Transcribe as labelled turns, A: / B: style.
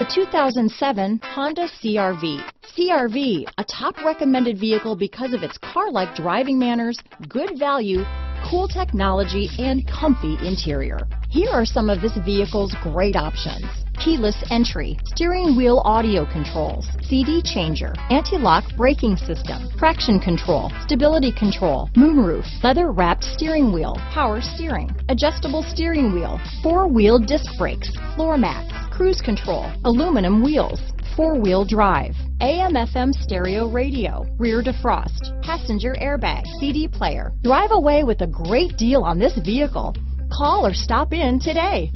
A: The 2007 Honda CRV. CRV, a top recommended vehicle because of its car-like driving manners, good value, cool technology, and comfy interior. Here are some of this vehicle's great options. Keyless entry, steering wheel audio controls, CD changer, anti-lock braking system, traction control, stability control, moonroof, leather wrapped steering wheel, power steering, adjustable steering wheel, four-wheel disc brakes, floor mats, cruise control, aluminum wheels, four-wheel drive, AM FM stereo radio, rear defrost, passenger airbag, CD player. Drive away with a great deal on this vehicle. Call or stop in today.